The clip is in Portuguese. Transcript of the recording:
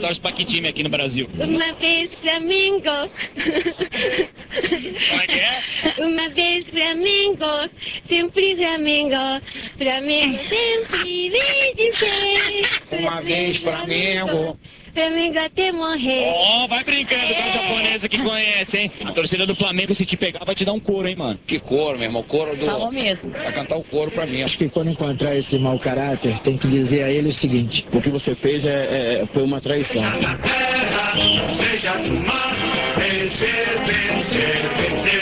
torce pra que time aqui no Brasil? Uma vez Flamengo. Como é que é? Uma vez Flamengo, sempre Flamengo. Flamengo sempre vem dizer. Uma vez Flamengo. Flamengo até morrer. Ó, vai brincando com a japonesa que conhece, hein? A torcida do Flamengo, se te pegar, vai te dar um couro, hein, mano? Que coro, meu irmão. Coro do. Falou mesmo. Vai cantar o coro pra mim. Acho que quando encontrar esse mau caráter, tem que dizer a ele o seguinte: o que você fez é, é- foi uma traição. Seja humano, vencer, vencer, vencer.